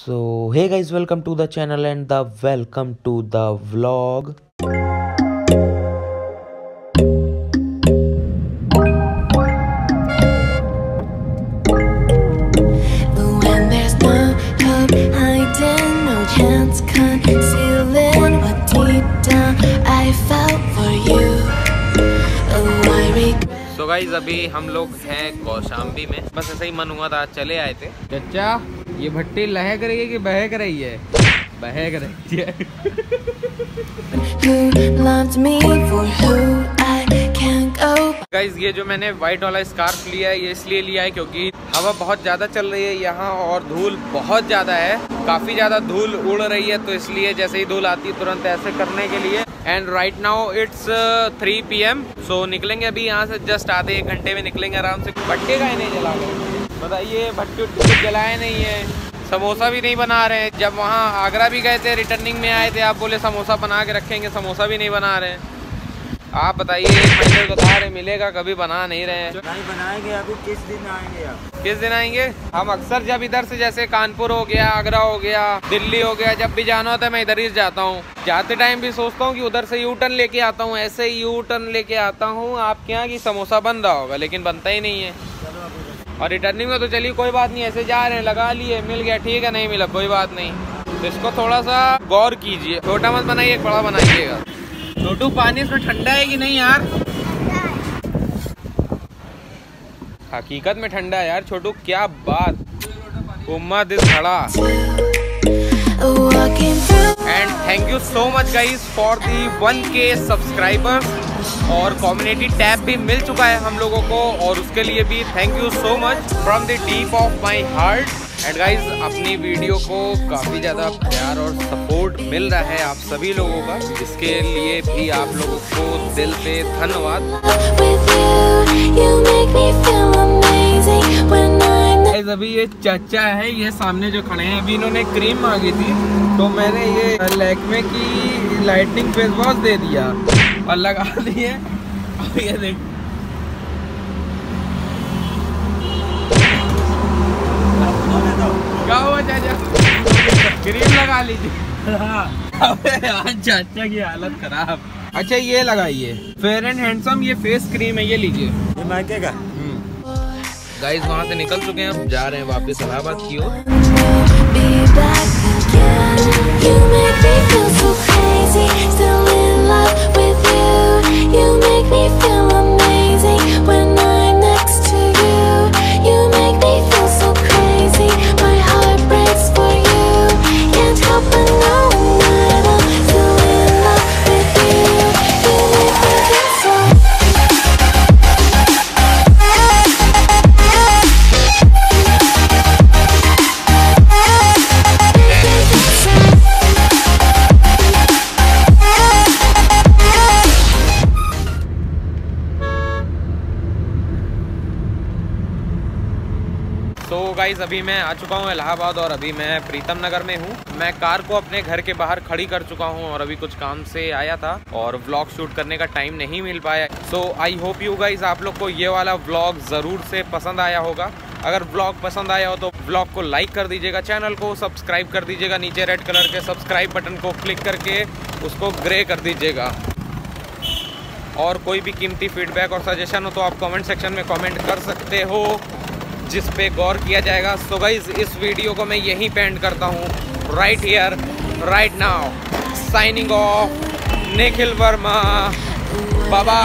So hey guys welcome to the channel and the welcome to the vlog अभी हम लोग हैं कौशाम्बी में। बस ऐसा ही मन हुआ था चले आए थे। चचा ये भट्टी लहक रही है कि बहक रही है? बहक रही है। गाइज़ ये जो मैंने व्हाइट वाला स्कार्फ लिया है, ये इसलिए लिया है क्योंकि हवा बहुत ज़्यादा चल रही है यहाँ और धूल बहुत ज़्यादा है। काफ़ी ज़्यादा धूल उड़ रही है तो इसलिए जैसे ही धूल आती है तुरंत ऐसे करने के लिए। And right now it's three P M so निकलेंगे अभी यहाँ से जस्ट आधे एक घंटे में निकलेंगे आराम से। भट्टे का ही नहीं जला बताइए भट्टे उट्टे कुछ जलाए नहीं है। समोसा भी नहीं बना रहे हैं। जब वहाँ आगरा भी गए थे रिटर्निंग में आए थे आप बोले समोसा बना के रखेंगे समोसा भी नहीं बना रहे हैं। आप बताइए महीने बता रहे मिलेगा कभी बना नहीं रहे हैं। नहीं बनाएँगे अभी किस दिन आएँगे आप? किस दिन आएँगे? हम अक्सर जब इधर से जैसे कानपुर हो गया आगरा हो गया दिल्ली हो गया जब भी जाना होता है मैं इधर ही जाता हूँ। जाते टाइम भी सोचता हूँ कि उधर से यू टर्न लेके आता हूँ ऐसे यू टर्न लेके आता हूँ। आपके यहाँ की समोसा बन रहा होगा लेकिन बनता ही नहीं है। और रिटर्निंग में तो चलिए, कोई बात नहीं, ऐसे जा रहे हैं, लगा लिए, मिल गया, ठीक है, नहीं मिला, कोई बात नहीं। तो इसको थोड़ा सा गौर कीजिए। छोटा मत बनाइए बड़ा बनाइएगा। छोटू, पानी इसमें ठंडा है कि नहीं यार? हकीकत में ठंडा है यार, छोटू, क्या बात। उम्मा दिस खड़ा and thank you so much guys for the one K subscribers और कॉम्युनिटी टैब भी मिल चुका है हम लोगों को, और उसके लिए भी thank you so much from the deep of my heart and guys अपनी वीडियो को काफ़ी ज़्यादा प्यार और सपोर्ट मिल रहा है आप सभी लोगों का इसके लिए भी आप लोगों को दिल से धन्यवाद। अभी ये चाचा है, ये सामने जो खड़े हैं, अभी इन्होंने क्रीम मांगी थी तो मैंने ये लैक्मे की लाइटिंग फेस वॉश दे दिया। और लगा दिए अब ये देख। क्या हुआ चाचा? क्रीम लगा लीजिए। अबे यार चाचा की हालत खराब। अच्छा ये लगाइए। फेयर एंड हैंडसम ये फेस क्रीम है ये लीजिए। ये मायके का। गाइज़ वहाँ से निकल चुके हैं अब जा रहे हैं वापस इलाहाबाद की ओर। तो गाइज़ अभी मैं आ चुका हूँ इलाहाबाद और अभी मैं प्रीतम नगर में हूँ। मैं कार को अपने घर के बाहर खड़ी कर चुका हूँ और अभी कुछ काम से आया था और व्लॉग शूट करने का टाइम नहीं मिल पाया। So I hope you guys आप लोग को ये वाला व्लॉग ज़रूर से पसंद आया होगा। अगर व्लॉग पसंद आया हो तो व्लॉग को लाइक कर दीजिएगा चैनल को सब्सक्राइब कर दीजिएगा, नीचे रेड कलर के सब्सक्राइब बटन को क्लिक करके उसको ग्रे कर दीजिएगा। और कोई भी कीमती फीडबैक और सजेशन हो तो आप कमेंट सेक्शन में कमेंट कर सकते हो। जिस पे गौर किया जाएगा। सो so गाइज़ इस वीडियो को मैं यहीं पेंड करता हूँ। Right here right now signing off Nikhil Verma Baba